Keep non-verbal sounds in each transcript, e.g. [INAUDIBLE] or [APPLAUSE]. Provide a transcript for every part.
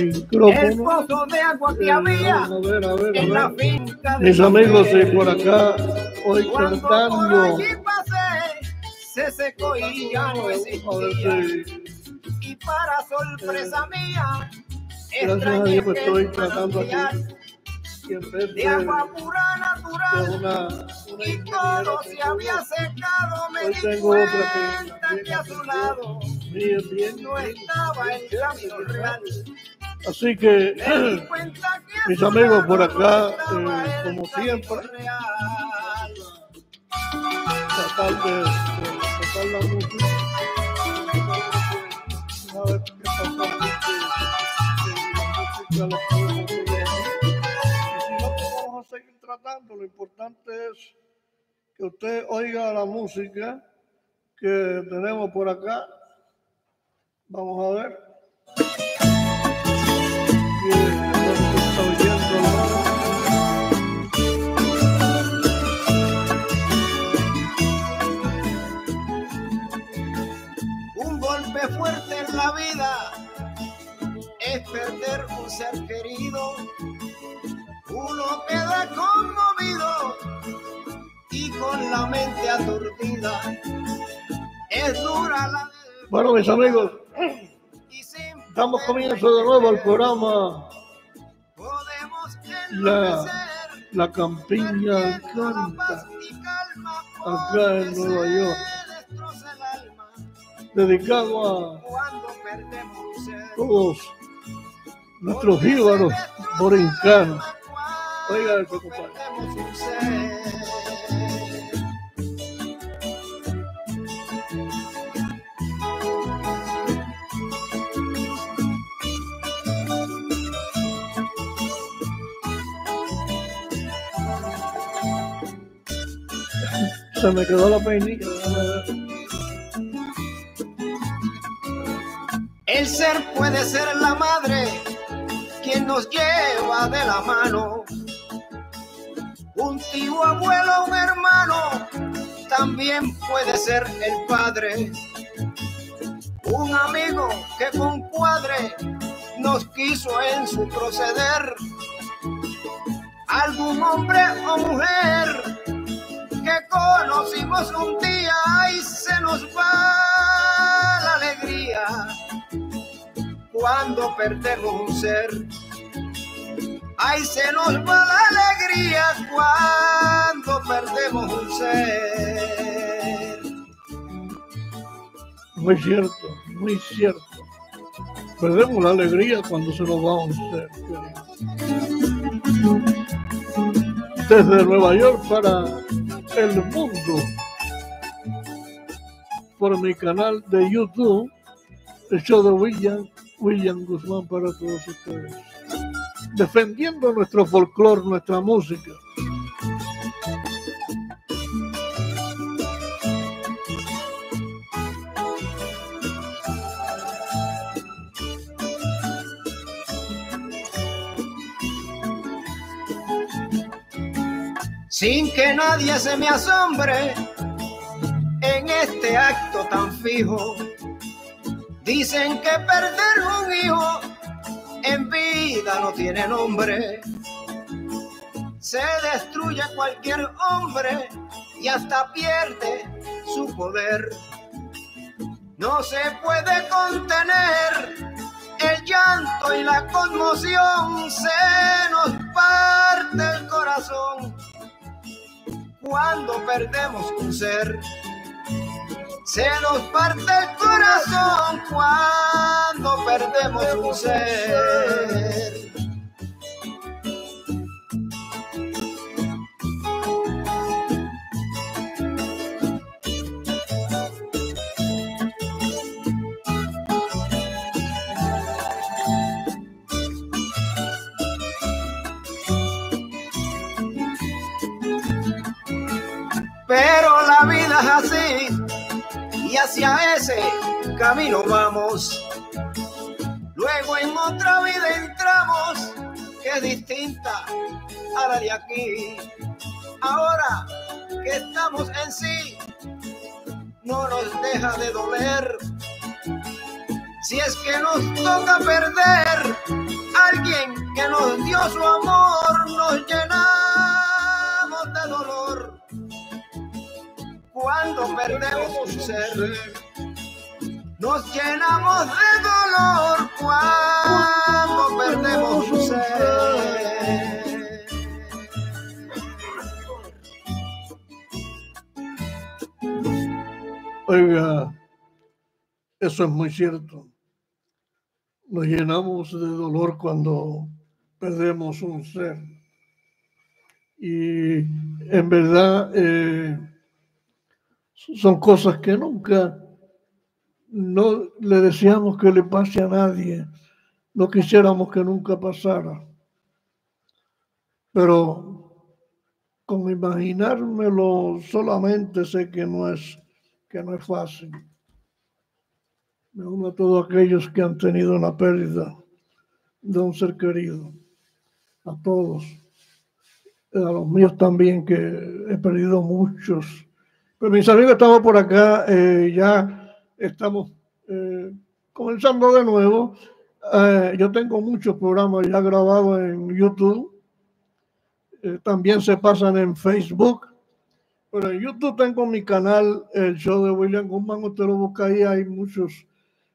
el micrófono. pozo de agua que había a ver, a ver, en a la ver. finca de Mis amigos de por acá, hoy Cuando por cantando. allí pasé, se secó y ya no ver existía. si- Y para sorpresa mía, Gracias a Dios, pues, que estoy el tratando aquí. que en de agua pura natural una, una y todo que se había secado, me di tengo que cuenta también que a su lado bien, bien, no estaba el camino real. Así que, [CLEARS THROAT] mis amigos por acá, eh, como siempre, tratar de, de tocar la música. A ver qué pasa con que- que la música la podemos. Y si no, pues vamos a seguir tratando. Lo importante es que usted oiga la música que tenemos por acá. Vamos a ver. Un golpe fuerte en la vida es perder un ser querido. Uno queda conmovido y con la mente aturdida. Es dura la Bueno, mis amigos, damos comienzo de nuevo al programa La, la campiña canta acá en Nueva York. dedicado a todos nuestros jíbaros borincanos. Oiga eso, compadre. Se me quedó la peinilla. El ser puede ser la madre quien nos lleva de la mano. Un tío, abuelo, un hermano, también puede ser el padre. Un amigo que con cuadre nos quiso en su proceder. Algún hombre o mujer que conocimos un día y se nos va la alegría cuando perdemos un ser. Ay, se nos va la alegría cuando perdemos un ser. Muy cierto, muy cierto. Perdemos la alegría cuando se nos va un ser. Desde Nueva York para el mundo, por mi canal de YouTube, el show de William, William Guzmán para todos ustedes. Defendiendo nuestro folclore, nuestra música. Sin que nadie se me asombre en este acto tan fijo. Dicen que perder un hijo en vida no tiene nombre. Se destruye cualquier hombre y hasta pierde su poder. No se puede contener el llanto y la conmoción. Se nos parte el corazón cuando perdemos un ser. Se nos parte el corazón cuando perdemos un ser. Pero la vida es así y hacia ese camino vamos. Luego en otra vida entramos que es distinta a la de aquí. Ahora que estamos en sí, no nos deja de doler. Si es que nos toca perder alguien que nos dio su amor, nos llenamos Cuando perdemos un ser, nos llenamos de dolor cuando perdemos un ser. Oiga, eso es muy cierto. Nos llenamos de dolor cuando perdemos un ser. Y en verdad eh, son cosas que nunca no le deseamos que le pase a nadie. No quisiéramos que nunca pasara. Pero con imaginármelo solamente sé que no es que no es fácil. Me uno a todos aquellos que han tenido una pérdida de un ser querido, a todos, a los míos también, que he perdido muchos. Pero mis amigos estamos por acá, eh, ya estamos eh, comenzando de nuevo. Eh, yo tengo muchos programas ya grabados en YouTube. también se pasan en Facebook pero en YouTube tengo mi canal, el show de William Guzmán, usted lo busca ahí, hay muchos,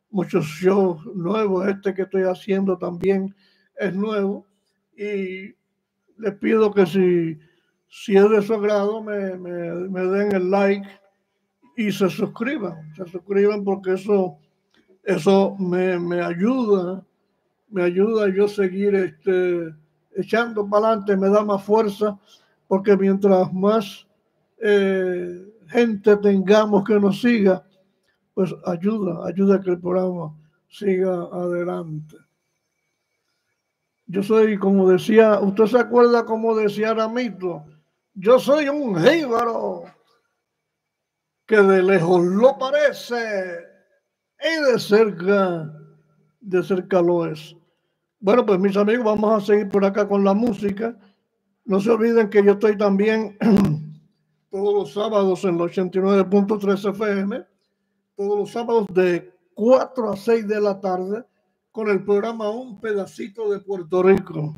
muchos shows nuevos. Este que estoy haciendo también es nuevo. Y les pido que si, si es de su agrado, me, den el like y se suscriban. Se suscriban porque eso, eso me, me ayuda, me ayuda a yo seguir este, echando para adelante, me da más fuerza, porque mientras más eh, gente tengamos que nos siga, pues ayuda, ayuda a que el programa siga adelante. Yo soy, como decía, usted se acuerda como decía Ramito, yo soy un jíbaro que de lejos lo parece y de cerca, de cerca lo es. Bueno, pues mis amigos, vamos a seguir por acá con la música. No se olviden que yo estoy también [CLEARS THROAT] todos los sábados en los 89.3 FM, todos los sábados de 4 a 6 de la tarde, con el programa Un pedacito de Puerto Rico.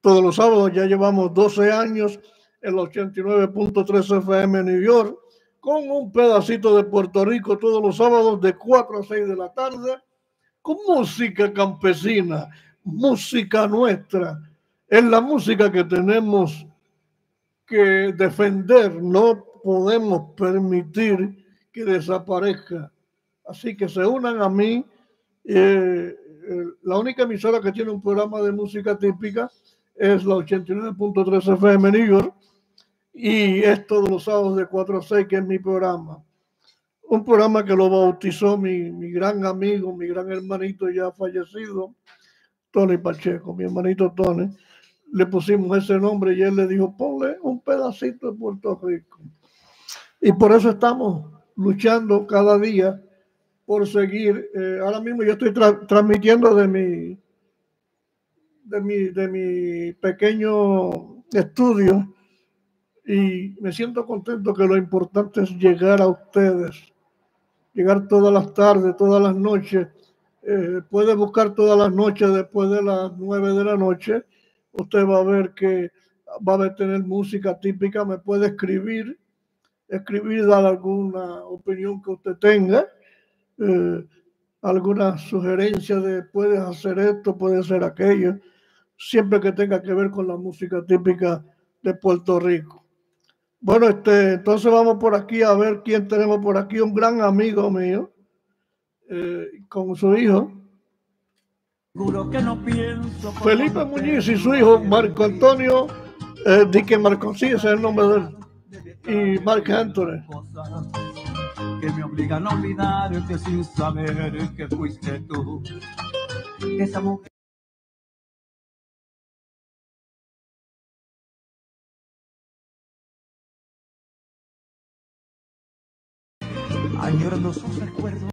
Todos los sábados ya llevamos 12 años los 89.3 FM New York, con un pedacito de Puerto Rico todos los sábados de 4 a 6 de la tarde, con música campesina, música nuestra. Es la música que tenemos que defender, no podemos permitir que desaparezca. Así que se unan a mí. Eh, eh, la única emisora que tiene un programa de música típica es la 89.3 FM New York y es todos los sábados de 4 a 6 que es mi programa. Un programa que lo bautizó mi, mi gran amigo, mi gran hermanito ya fallecido, Tony Pacheco, mi hermanito Tony le pusimos ese nombre y él le dijo, ponle un pedacito de Puerto Rico. Y por eso estamos luchando cada día por seguir. Eh, ahora mismo yo estoy transmitiendo de mi, de mi, de mi pequeño estudio y me siento contento que lo importante es llegar a ustedes, llegar todas las tardes, todas las noches. Eh, puede buscar todas las noches después de las nueve de la noche usted va a ver que va a tener música típica, me puede escribir, escribir, dar alguna opinión que usted tenga, eh, alguna sugerencia de puedes hacer esto, puede hacer aquello, siempre que tenga que ver con la música típica de Puerto Rico. Bueno, este, entonces vamos por aquí a ver quién tenemos por aquí, un gran amigo mío, eh, con su hijo. Felipe Muñiz y su hijo Marco Antonio, eh, di que Marco, sí, ese es el nombre de él, y Marc Anthony. Que me obligan a olvidarte sin saber que fuiste tú. Esa mujer. Añorando sus recuerdos.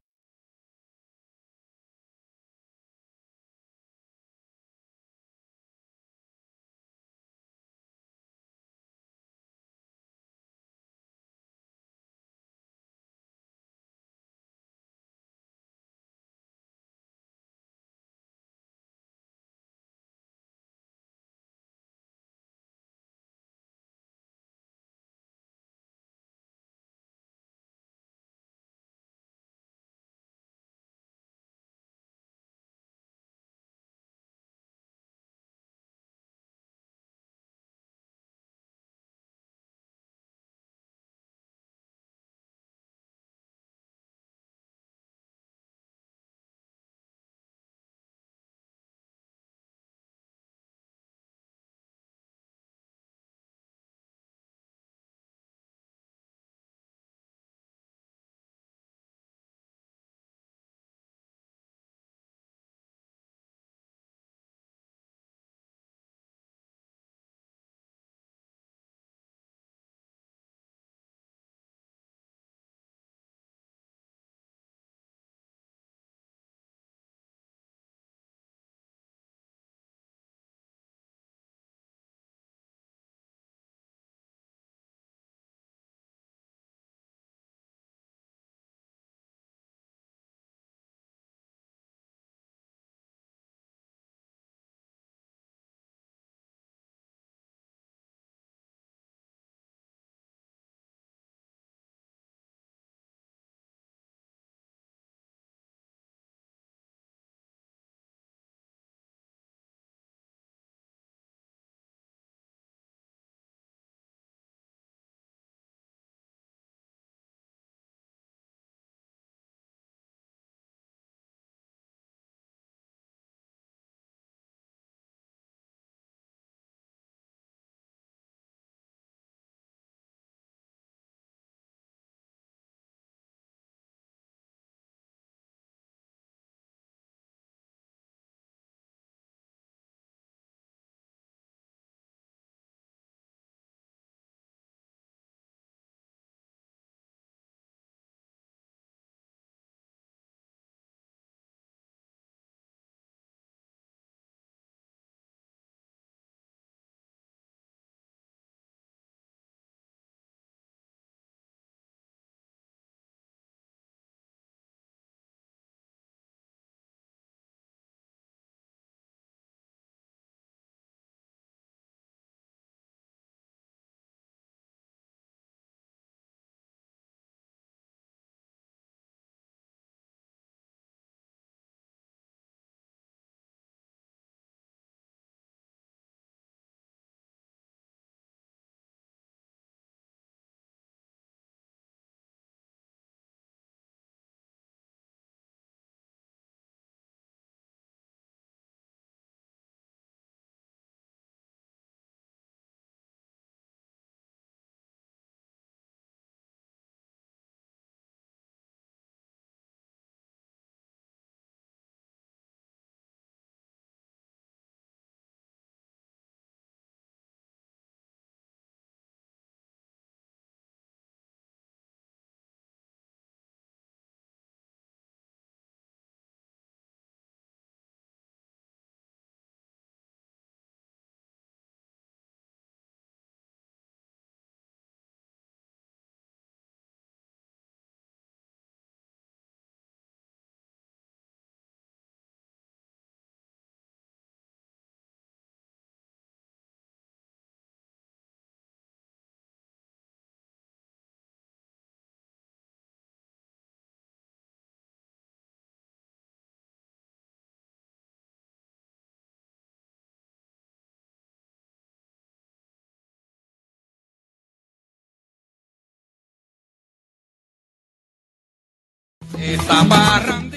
Esta parrandita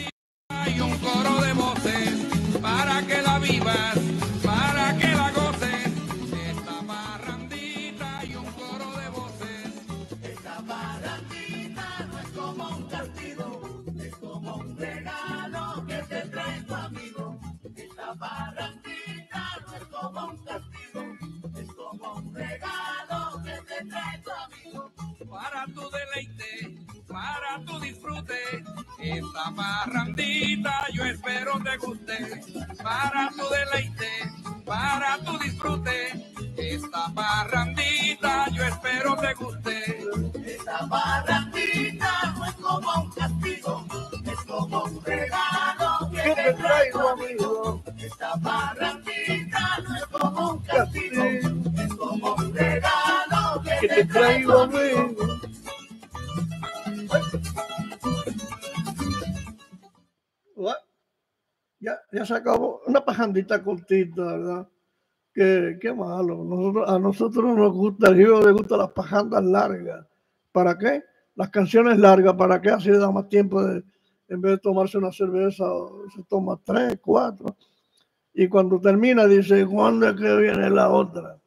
Ya, ya se acabó. Una pajandita cortita, ¿verdad? Qué, qué malo. A nosotros nos gusta, el Gio le gusta las pajandas largas. ¿Para qué? Las canciones largas, ¿para qué? Así le da más tiempo de, en vez de tomarse una cerveza, se toma tres, cuatro. Y cuando termina dice, ¿cuándo es que viene la otra?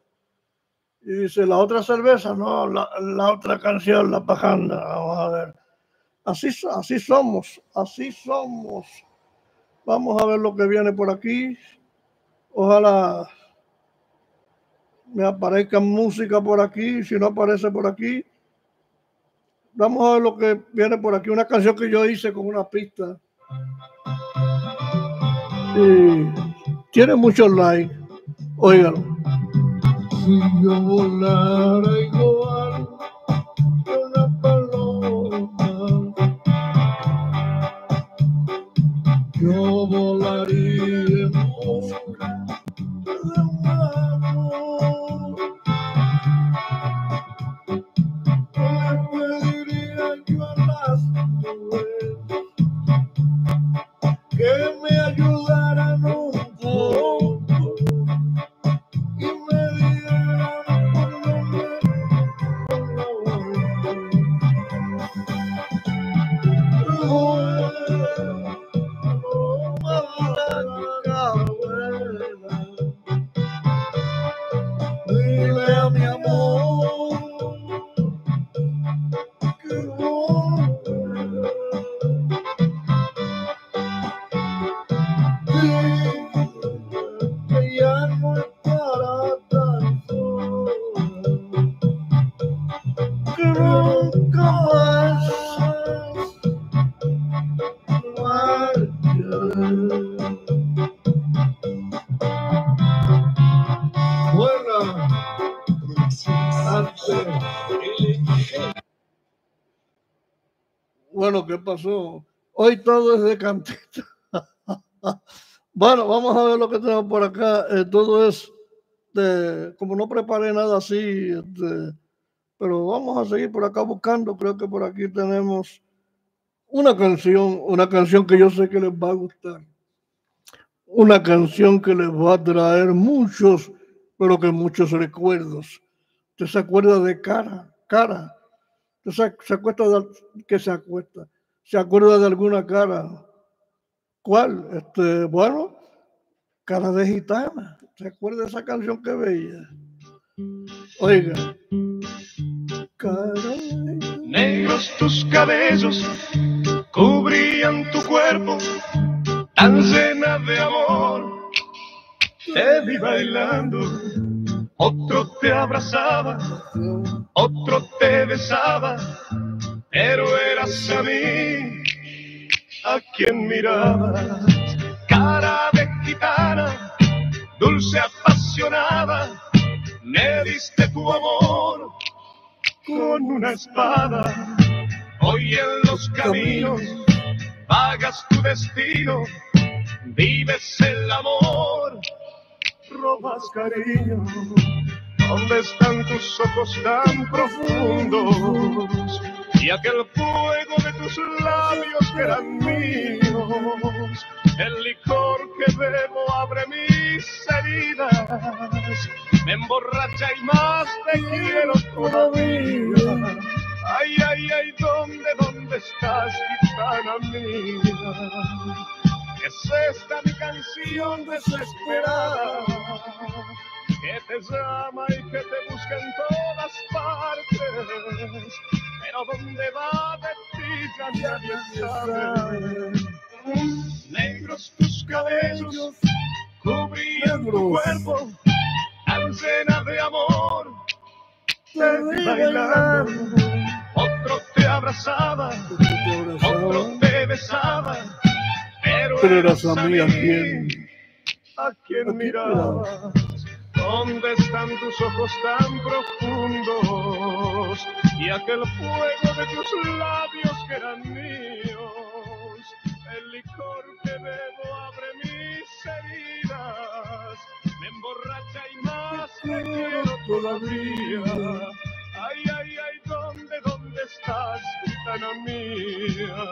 Y dice, la otra cerveza, no, la, la otra canción, la pajanda. Vamos a ver. Así, así somos, así somos. Vamos a ver lo que viene por aquí. Ojalá me aparezca música por aquí. Si no aparece por aquí, vamos a ver lo que viene por aquí. Una canción que yo hice con una pista. Y tiene muchos likes. Óigalo. Si yo volara igual pasó? Hoy todo es de cantita. [LAUGHS] bueno, vamos a ver lo que tenemos por acá. Eh, todo es de, como no preparé nada así, este, pero vamos a seguir por acá buscando. Creo que por aquí tenemos una canción, una canción que yo sé que les va a gustar. Una canción que les va a traer muchos, pero que muchos recuerdos. ¿Usted se acuerda de cara? Cara. ¿Usted se, se acuerda de que se acuesta? ¿Se acuerda de alguna cara? ¿Cuál? Este, bueno, cara de gitana. ¿Se acuerda esa canción que veía? Oiga. Cara de Negros tus cabellos cubrían tu cuerpo, tan llena de amor. Te vi bailando, otro te abrazaba, otro te besaba, pero eras a mí a quien miraba. Cara de gitana, dulce apasionada, me diste tu amor con una espada. Hoy en los caminos pagas tu destino, vives el amor, robas cariño. ¿Dónde están tus ojos tan profundos? Y aquel fuego de tus labios que eran míos. El licor que bebo abre mis heridas. Me emborracha y más te quiero todavía. Ay, ay, ay, ¿dónde, dónde, ¿dónde estás, gitana mía? Es esta mi canción desesperada que te llama y que te busca en todas partes. Pero dónde va de ti ya nadie sabe. Negros tus cabellos cubrían tu cuerpo, tan llena de amor. Te vi bailando, otro te abrazaba, otro te besaba, pero, eras a mí a quien- a quien mirabas. ¿Dónde están tus ojos tan profundos? Y aquel fuego de tus labios que eran míos. El licor que bebo abre mis heridas. Me emborracha y más te quiero todavía. Ay, ay, ay, ¿dónde, dónde estás, gitana mía?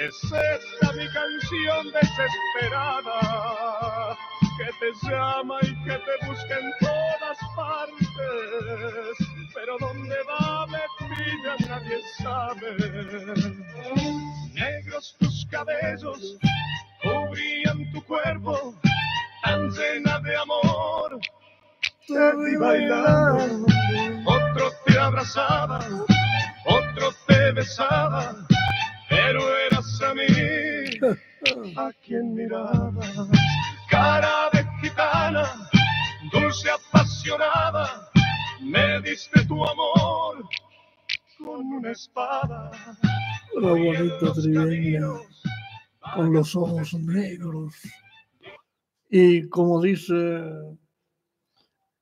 Es esta mi canción desesperada que te llama y que te busca en todas partes, pero dónde va metida nadie sabe. Negros tus cabellos cubrían tu cuerpo, tan llena de amor. Te vi bailando, otro te abrazaba, otro te besaba, pero eras a mí a quien mirabas. Cara de gitana, dulce apasionada, me diste tu amor con una espada. Era bonito trigueña, con los ojos negros. Y como dice,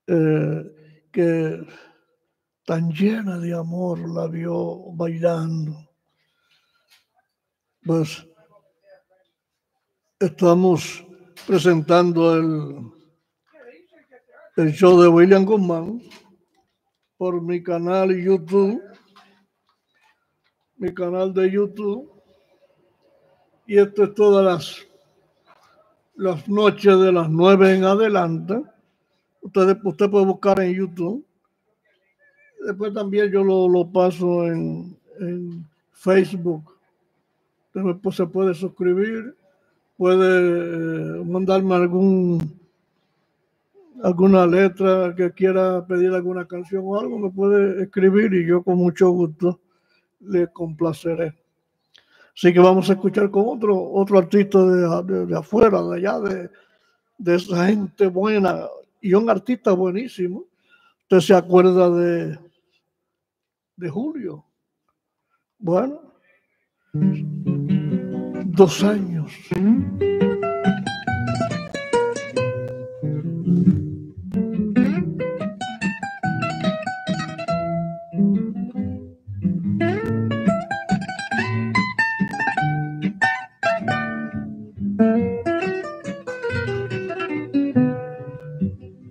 eh, que tan llena de amor la vio bailando. Pues estamos presentando el, el show de William Guzmán por mi canal YouTube, mi canal de YouTube. Y esto es todas las, las noches de las nueve en adelante. Ustedes, usted puede buscar en YouTube. Después también yo lo, lo paso en, en Facebook. Pues, se puede suscribir, puede eh, mandarme algún alguna letra que quiera pedir alguna canción o algo, me puede escribir y yo con mucho gusto le complaceré. Así que vamos a escuchar con otro, otro artista de, de- de afuera, de allá, de, de esa gente buena y un artista buenísimo. Usted se acuerda de, de Julio. Bueno, dos años.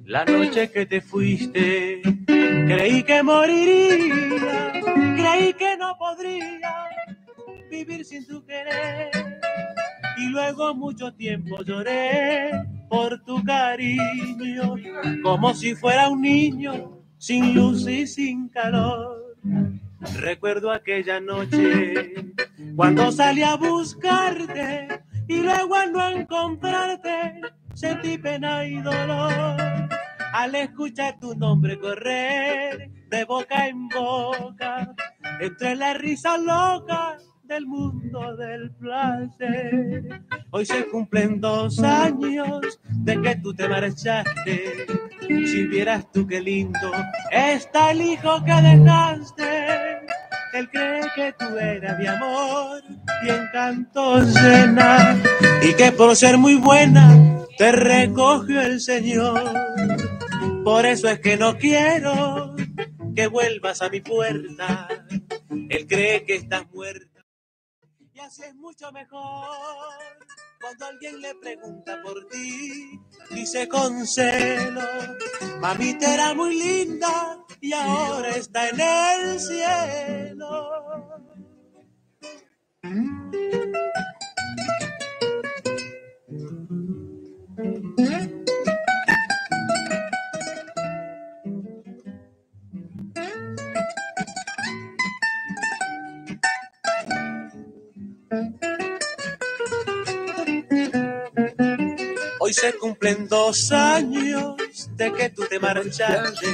La noche que te fuiste, creí que moriría, creí que no podría sin tu querer. Y luego mucho tiempo lloré por tu cariño, como si fuera un niño sin luz y sin calor. Recuerdo aquella noche cuando salí a buscarte y luego al no encontrarte sentí pena y dolor al escuchar tu nombre correr de boca en boca entre la risa loca del mundo del placer. Hoy se cumplen dos años de que tú te marchaste. Si vieras tú qué lindo está el hijo que dejaste. Él cree que tú eras mi amor y encanto llena y que por ser muy buena te recogió el Señor. Por eso es que no quiero que vuelvas a mi puerta. Él cree que estás muerta. Y así es mucho mejor. Cuando alguien le pregunta por ti, dice con celo, mamita era muy linda y ahora está en el cielo. Hoy se cumplen dos años de que tú te marchaste.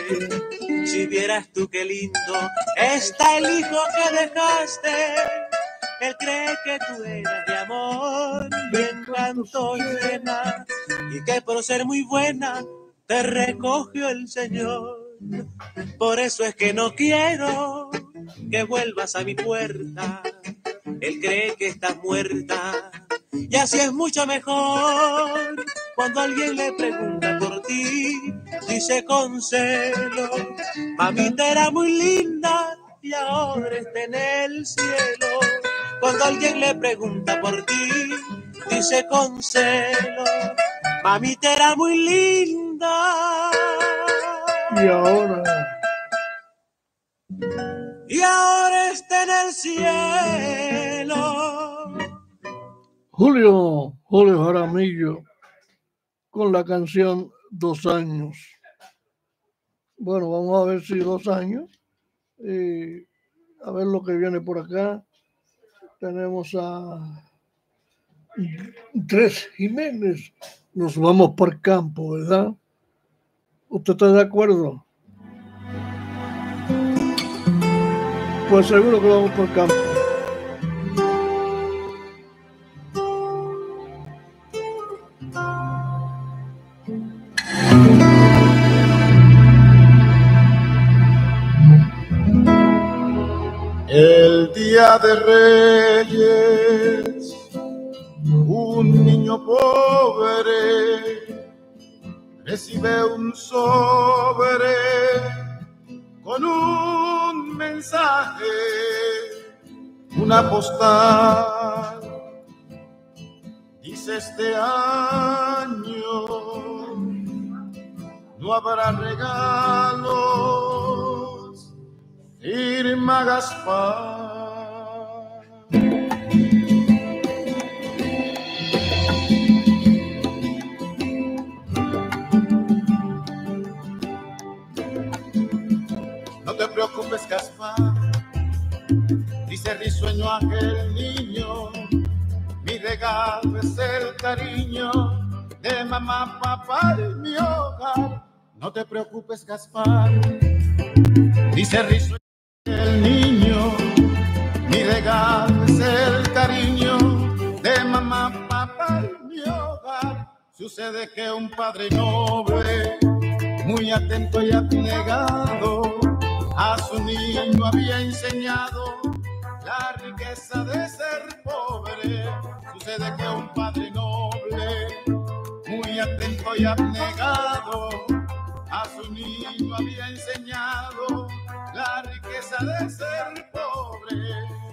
Si vieras tú qué lindo está el hijo que dejaste. Él cree que tú eras de amor, de encanto y pena, y que por ser muy buena te recogió el Señor. Por eso es que no quiero que vuelvas a mi puerta. Él cree que estás muerta y así es mucho mejor. Cuando alguien le pregunta por ti, dice con celo, mamita era muy linda y ahora está en el cielo. Cuando alguien le pregunta por ti, dice con celo, mamita era muy linda. Y ahora, y ahora está en el cielo. Julio, Julio Jaramillo, con la canción Dos años. Bueno, vamos a ver si dos años. Y a ver lo que viene por acá. Tenemos a Tres Jiménez. Nos vamos por campo, ¿verdad? ¿Usted está de acuerdo? Pues seguro que vamos por campo. De Reyes, un niño pobre recibe un sobre con un mensaje, una postal. Dice este año no habrá regalos, firma Gaspar. Preocupes, Gaspar, dice risueño aquel niño. Mi regalo es el cariño de mamá, papá y mi hogar. No te preocupes, Gaspar, dice risueño aquel niño. Mi regalo es el cariño de mamá, papá y mi hogar. Sucede que un padre noble, muy atento y abnegado, a su niño había enseñado la riqueza de ser pobre. Sucede que un padre noble, muy atento y abnegado, a su niño había enseñado la riqueza de ser pobre.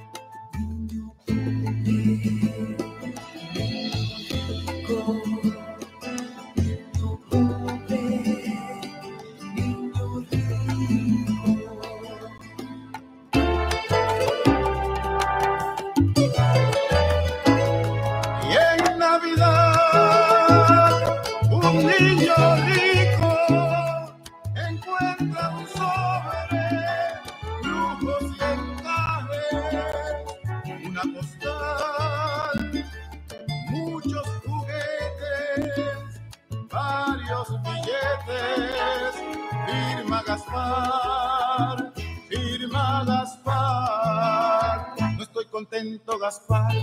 Contento, Gaspar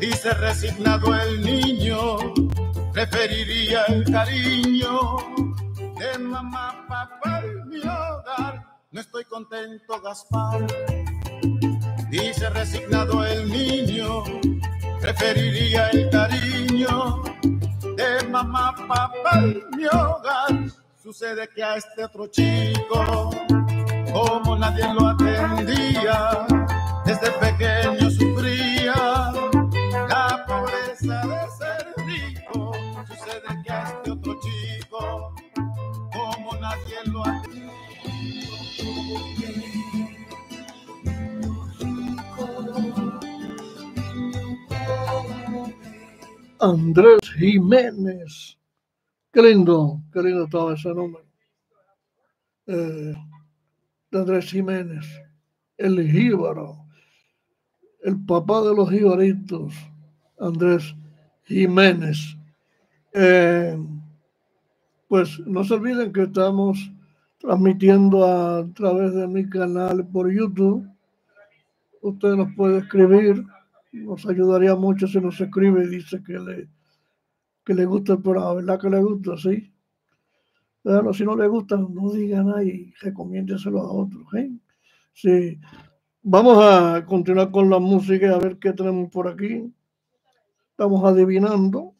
dice resignado el niño, preferiría el cariño de mamá, papá y mi hogar. No estoy contento, Gaspar. Dice resignado el niño, preferiría el cariño de mamá, papá y mi hogar. Sucede que a este otro chico, como nadie lo atendía, desde pequeño sufría la pobreza de ser rico. Sucede que a este otro chico, como nadie lo atendía. Andrés Jiménez. Qué lindo, qué lindo estaba ese nombre. Eh, de Andrés Jiménez, el jíbaro, el papá de los jíbaritos, Andrés Jiménez. Eh, pues no se olviden que estamos transmitiendo a través de mi canal por YouTube. Usted nos puede escribir, nos ayudaría mucho si nos escribe y dice que le, que le gusta el programa, ¿verdad que le gusta? Sí. Pero si no le gusta, no diga nada y recomiéndeselo a otros. ¿eh? Sí. Vamos a continuar con la música y a ver qué tenemos por aquí. Estamos adivinando.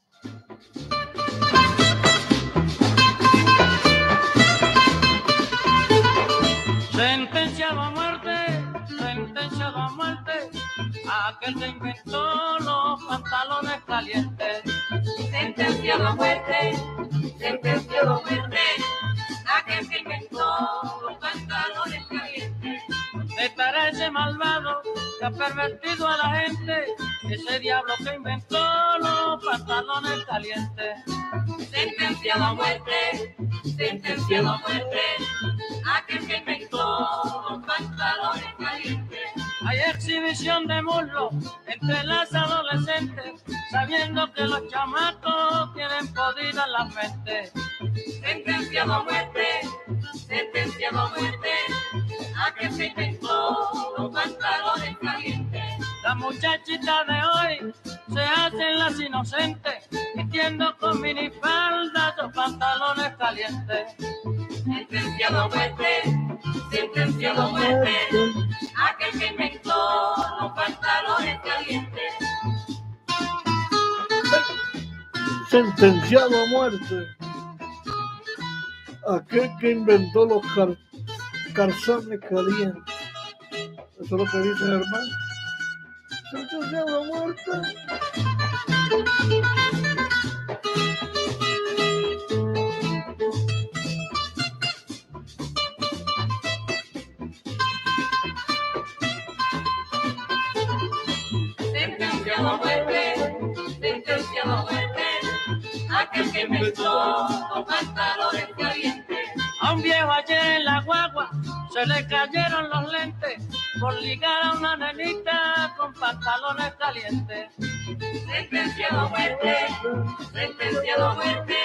Sentenciado a muerte, sentenciado a muerte, aquel que inventó los pantalones calientes. Sentenciado a muerte, sentenciado a muerte, malvado que ha pervertido a la gente, ese diablo que inventó los pantalones calientes. Sentenciado a muerte, sentenciado a muerte, aquel que inventó los pantalones calientes. Hay exhibición de muslo entre las adolescentes, sabiendo que los chamacos tienen podidas las mentes. Sentenciado a muerte, sentenciado a muerte, aquel que inventó los pantalones calientes. Las muchachitas de hoy se hacen las inocentes, vistiendo con minifaldas o pantalones calientes. Sentenciado a muerte, sentenciado a muerte, aquel que inventó los pantalones calientes. Sentenciado a muerte. Aquel que inventó los calzones calientes. Eso es lo que dice hermano. Sentenciado a muerte. Sentenciado a muerte, sentenciado a muerte, aquel que inventó se le cayeron los lentes por ligar a una nenita con pantalones calientes. Sentenciado a muerte, sentenciado a muerte,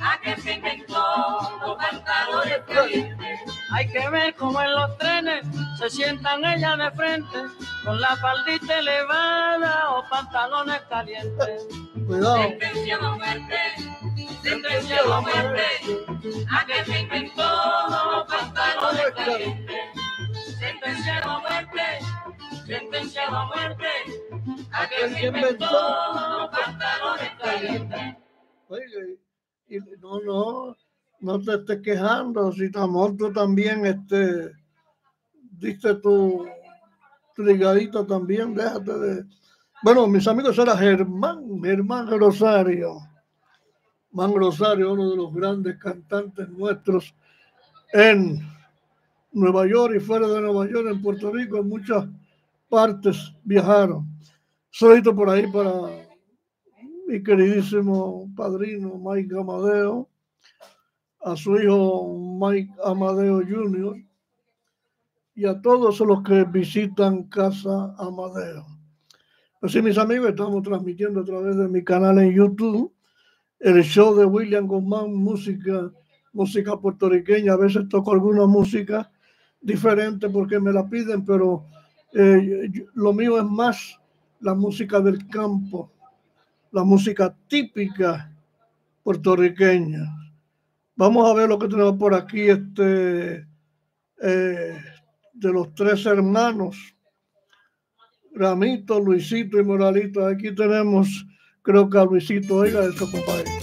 aquel que inventó los pantalones calientes. Hay que ver cómo en los trenes se sientan ellas de frente con la faldita elevada o pantalones calientes. Cuidado. Sentenciado a muerte, sentenciado a muerte, aquel que inventó los pantalones. Sentenciado a muerte, sentenciado a muerte, aquel que inventó los pantalones calientes. Oye, y no, no, no te estés quejando, si amor tú también este, diste tu, ligadito también, déjate de... Bueno, mis amigos, era Germán, Germán Rosario. Man Rosario, uno de los grandes cantantes nuestros en Nueva York y fuera de Nueva York, en Puerto Rico, en muchas partes viajaron. Solito por ahí para mi queridísimo padrino Mike Amadeo, a su hijo Mike Amadeo Jr. y a todos los que visitan Casa Amadeo. Así, mis amigos, estamos transmitiendo a través de mi canal en YouTube el show de William Guzmán, música, música puertorriqueña. A veces toco alguna música diferente porque me la piden, pero eh, lo mío es más la música del campo la música típica puertorriqueña. Vamos a ver lo que tenemos por aquí, este, eh, de los tres hermanos, Ramito, Luisito y Moralito. Aquí tenemos, creo que a Luisito, oiga eso, compadre.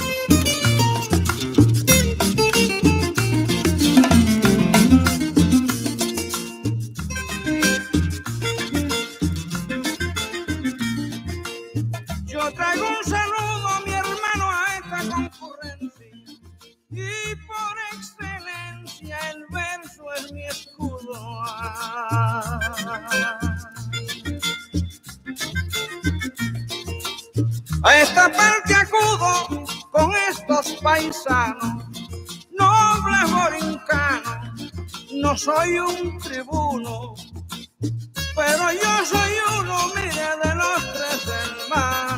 A esta parte acudo con estos paisanos, nobles borincanos, no soy un tribuno, pero yo soy uno, mire, de los tres hermanos.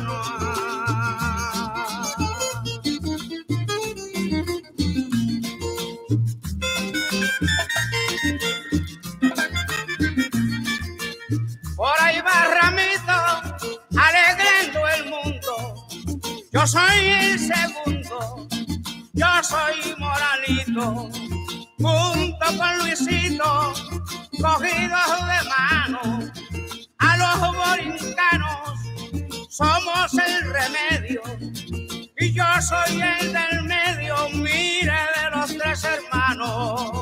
Soy Moralito, junto con Luisito, cogidos de mano. A los borincanos somos el remedio y yo soy el del medio, mire de los tres hermanos.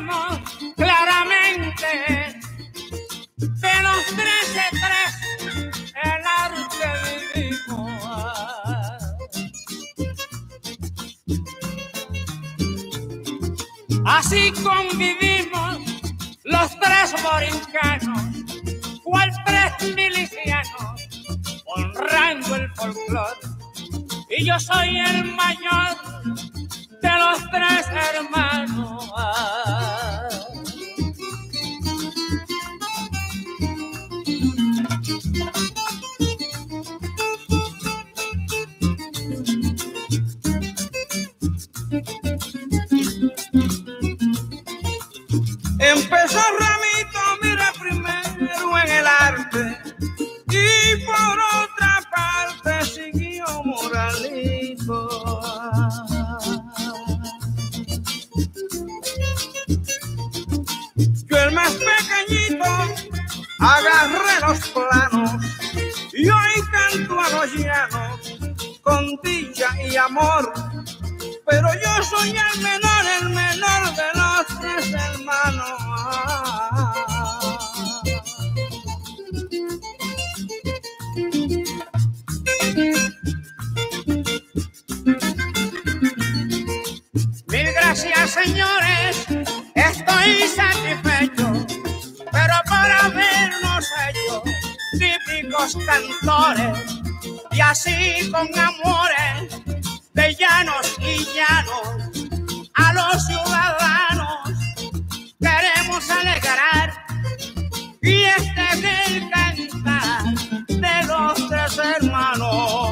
Hermanos canto a los llanos con dicha y amor. Pero yo soy el menor, el menor de los tres hermanos. Mil gracias, señores, estoy satisfecho, cantores y así con amores de llanos y llanos a los ciudadanos queremos alegrar y este es el cantar de los tres hermanos.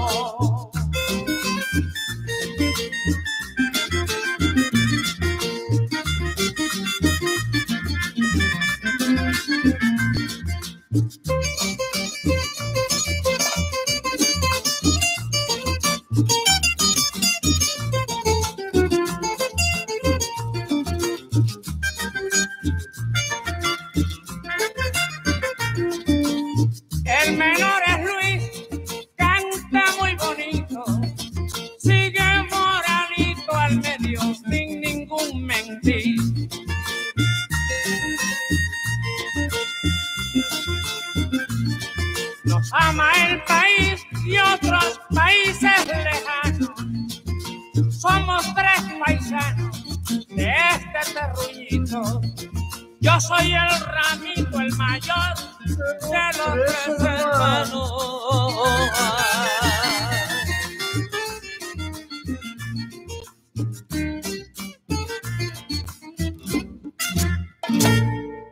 Yo soy el ramito, el mayor de los tres hermanos.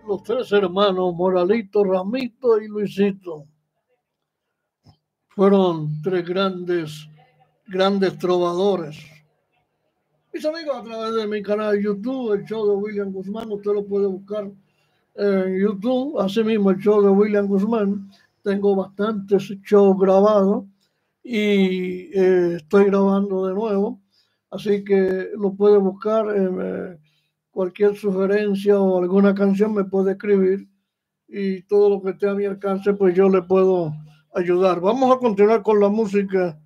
Los tres hermanos, Moralito, Ramito y Luisito, fueron tres grandes, grandes trovadores. Mis amigos, a través de mi canal de YouTube, el show de William Guzmán, usted lo puede buscar en YouTube, así mismo el show de William Guzmán. Tengo bastantes shows grabados y eh, estoy grabando de nuevo, así que lo puede buscar. eh, cualquier sugerencia o alguna canción me puede escribir y todo lo que esté a mi alcance, pues yo le puedo ayudar. Vamos a continuar con la música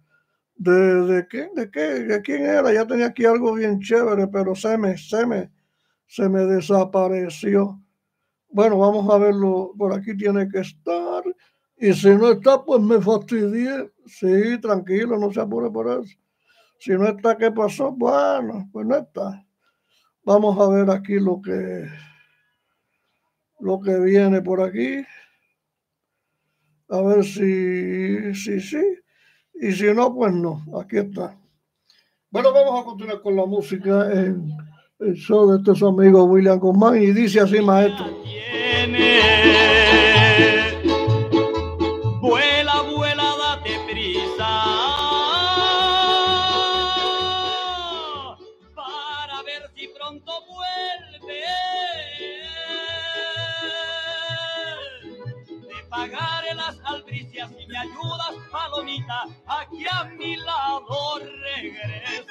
de, qué, de qué, de quién era. Ya tenía aquí algo bien chévere, pero se me, se me, se me desapareció. Bueno, vamos a verlo. Por aquí tiene que estar. Y si no está, pues me fastidié. Sí, tranquilo, no se apure por eso. Si no está, ¿qué pasó? Bueno, pues no está. Vamos a ver aquí lo que lo que viene por aquí. A ver si, si sí. Y si no, pues no. Aquí está. Bueno, vamos a continuar con la música en el show de este su amigo William Guzmán y dice así, maestro. Palomita, a que a mi lado regrese.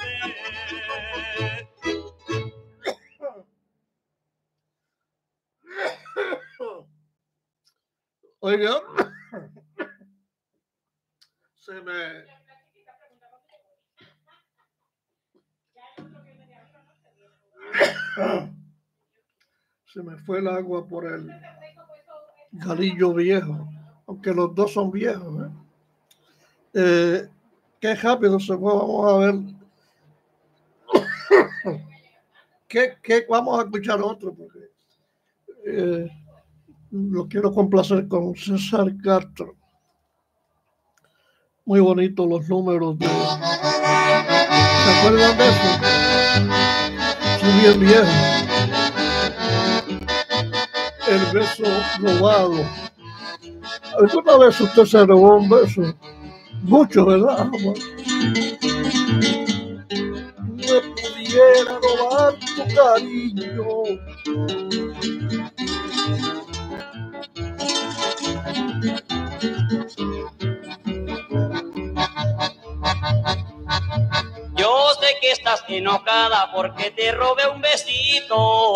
Oiga, se me... Se me fue el agua por el galillo viejo, aunque los dos son viejos. ¿eh? Eh, qué rápido se fue, vamos a ver. ¿Qué, qué? Vamos a escuchar otro, porque eh, lo quiero complacer con César Castro. Muy bonitos los números de. ¿Se acuerdan de eso? Son bien viejos. El beso robado. ¿Alguna vez usted se robó un beso? Mucho, ¿verdad? Bueno. Me pudiera robar tu cariño. Yo sé que estás enojada porque te robé un besito.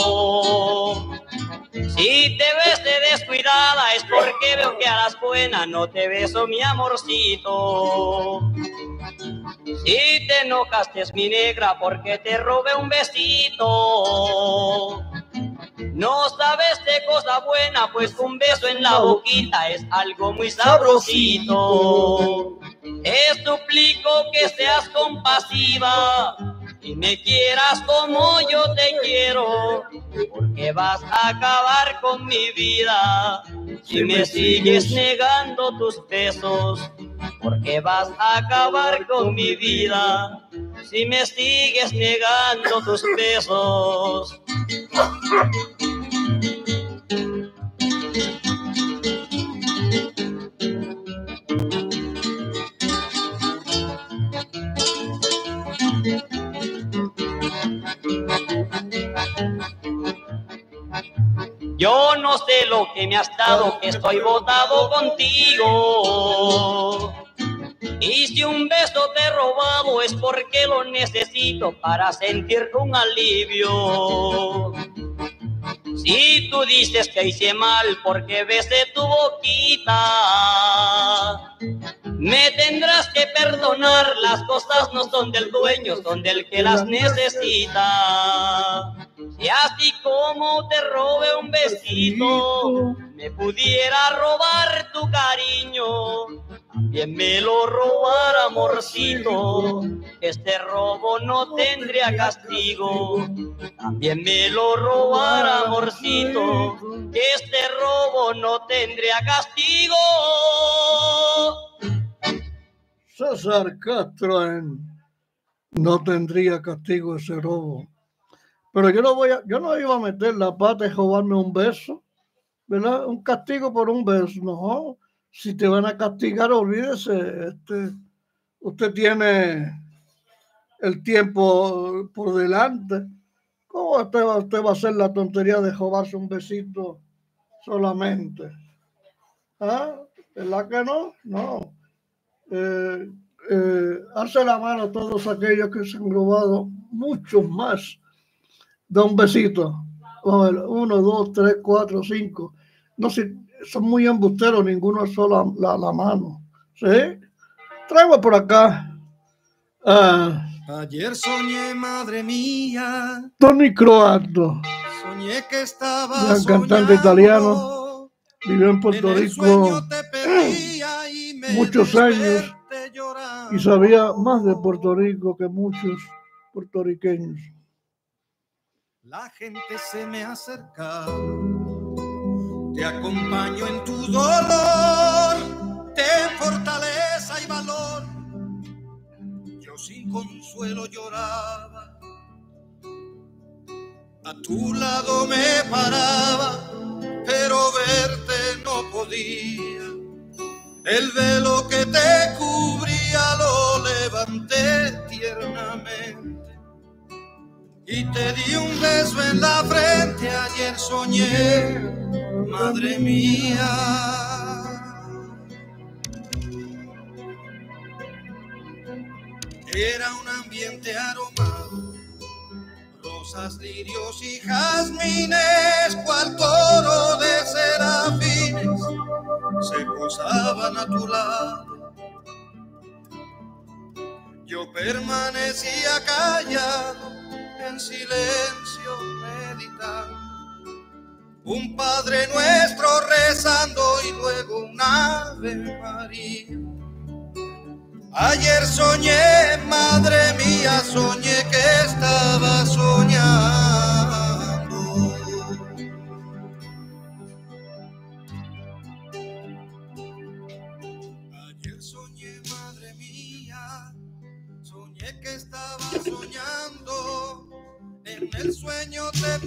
No te beso mi amorcito. Si te enojaste es mi negra porque te robé un besito. No sabes de cosa buena, pues un beso en la boquita es algo muy sabrosito. Te suplico que seas compasiva y me quieras como yo te quiero, porque vas a acabar con mi vida. Si me sigues negando tus besos, porque vas a acabar con mi vida. Si me sigues negando tus besos. Lo que me has dado, que estoy botado contigo. Y si un beso te he robado es porque lo necesito para sentir un alivio. Si tú dices que hice mal porque besé tu boquita, me tendrás que perdonar, las cosas no son del dueño, son del que las necesita. Y así como te robe un besito, me pudiera robar tu cariño, también me lo robara amorcito, este robo no tendría castigo. También me lo robara amorcito, este robo no tendría castigo. César Castro no tendría castigo ese robo. Pero yo no voy a, yo no iba a meter la pata y robarme un beso, ¿verdad? Un castigo por un beso, no. Si te van a castigar, olvídese, este, usted tiene el tiempo por delante. ¿Cómo usted va, a hacer la tontería de robarse un besito solamente? ¿Ah? ¿Verdad que no? No. Eh, eh, hace la mano a todos aquellos que se han robado muchos más da un besito. Uno, dos, tres, cuatro, cinco. No sé, son muy embusteros, ninguno es solo la, la mano. ¿Sí? Traigo por acá. a Ayer soñé, madre mía, Tony Croato, soñé que estaba gran cantante italiano, vivió en Puerto Rico [CLEARS THROAT] muchos años y sabía más de Puerto Rico que muchos puertorriqueños. La gente se me acerca, te acompaño en tu dolor, ten fortaleza y valor. Yo sin consuelo lloraba. A tu lado me paraba, pero verte no podía. El velo que te cubría lo levanté tiernamente y te di un beso en la frente. Ayer soñé, madre mía. Era un ambiente aromado, rosas, lirios y jazmines, cual coro de serafines se posaban a tu lado. Yo permanecía callado, en silencio meditando. Un Padre Nuestro rezando y luego un Ave María. Ayer soñé, madre mía, soñé que estaba soñando.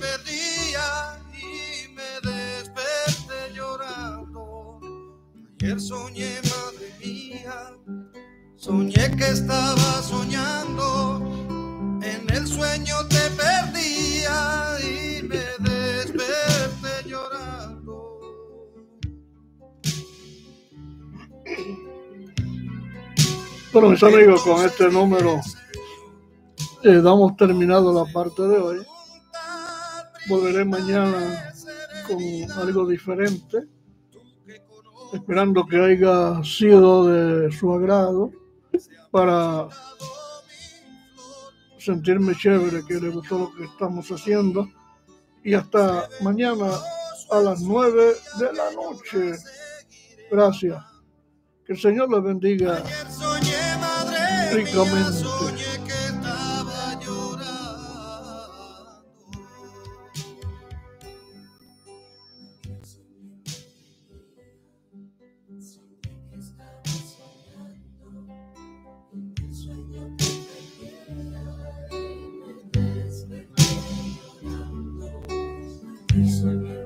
Perdía y me desperté llorando. Ayer soñé, madre mía, soñé que estaba soñando. En el sueño te perdía y me desperté llorando. Bueno, mis amigos, con este número eh, damos terminado la parte de hoy. Volveré mañana con algo diferente, esperando que haya sido de su agrado para sentirme chévere, que le gustó lo que estamos haciendo. Y hasta mañana a las nueve de la noche. Gracias. Que el Señor les bendiga ricamente. Soñé